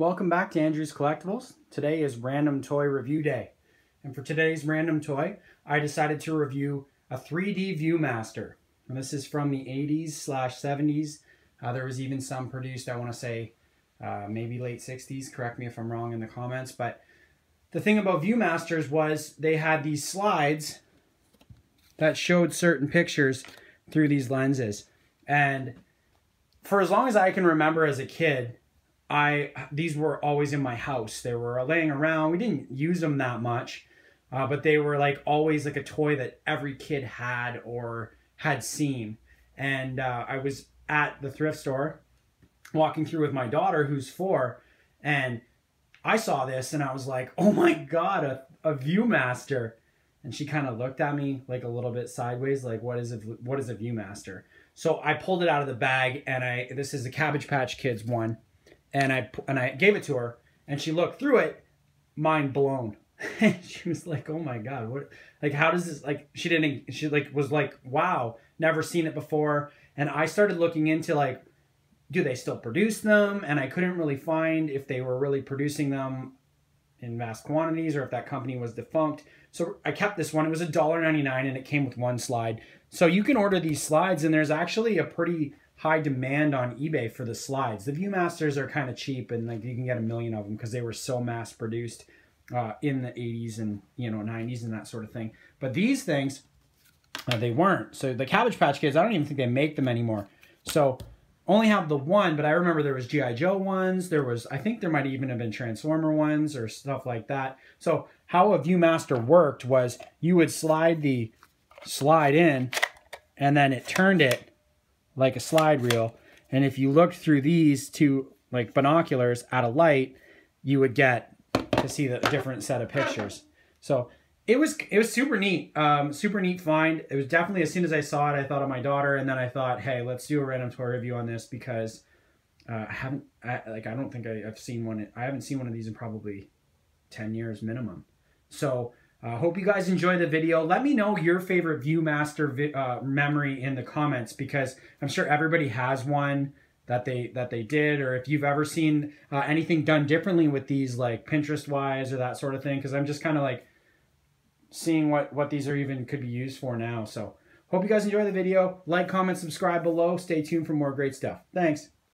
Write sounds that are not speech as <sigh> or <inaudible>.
Welcome back to Andrew's Collectibles. Today is Random Toy Review Day. And for today's Random Toy, I decided to review a 3D Viewmaster. And this is from the 80s slash 70s. Uh, there was even some produced, I want to say, uh, maybe late 60s. Correct me if I'm wrong in the comments. But the thing about Viewmasters was they had these slides that showed certain pictures through these lenses. And for as long as I can remember as a kid, I these were always in my house. They were laying around. We didn't use them that much, uh, but they were like always like a toy that every kid had or had seen. And uh, I was at the thrift store walking through with my daughter, who's four, and I saw this and I was like, <laughs> "Oh my god, a, a ViewMaster!" And she kind of looked at me like a little bit sideways, like, "What is a what is a ViewMaster?" So I pulled it out of the bag, and I this is the Cabbage Patch Kids one and I and I gave it to her, and she looked through it, mind blown. <laughs> she was like, "Oh my god, what? Like, how does this? Like, she didn't. She like was like, wow, never seen it before." And I started looking into like, do they still produce them? And I couldn't really find if they were really producing them in vast quantities or if that company was defunct. So I kept this one. It was a dollar ninety nine, and it came with one slide. So you can order these slides, and there's actually a pretty high demand on eBay for the slides. The Viewmasters are kind of cheap, and like you can get a million of them because they were so mass produced uh, in the 80s and you know 90s and that sort of thing. But these things, uh, they weren't. So the Cabbage Patch Kids, I don't even think they make them anymore. So only have the one, but I remember there was GI Joe ones. There was, I think there might even have been Transformer ones or stuff like that. So how a Viewmaster worked was you would slide the slide in, and then it turned it like a slide reel. And if you looked through these two like binoculars at a light, you would get to see the different set of pictures. So it was it was super neat, um, super neat find. It was definitely as soon as I saw it, I thought of my daughter, and then I thought, hey, let's do a random tour review on this because uh, I haven't I, like I don't think I, have seen one. I haven't seen one of these in probably ten years minimum. So uh, hope you guys enjoy the video. Let me know your favorite ViewMaster uh, memory in the comments because I'm sure everybody has one that they that they did or if you've ever seen uh, anything done differently with these like Pinterest wise or that sort of thing because I'm just kind of like seeing what what these are even could be used for now. So hope you guys enjoy the video. Like, comment, subscribe below. Stay tuned for more great stuff. Thanks.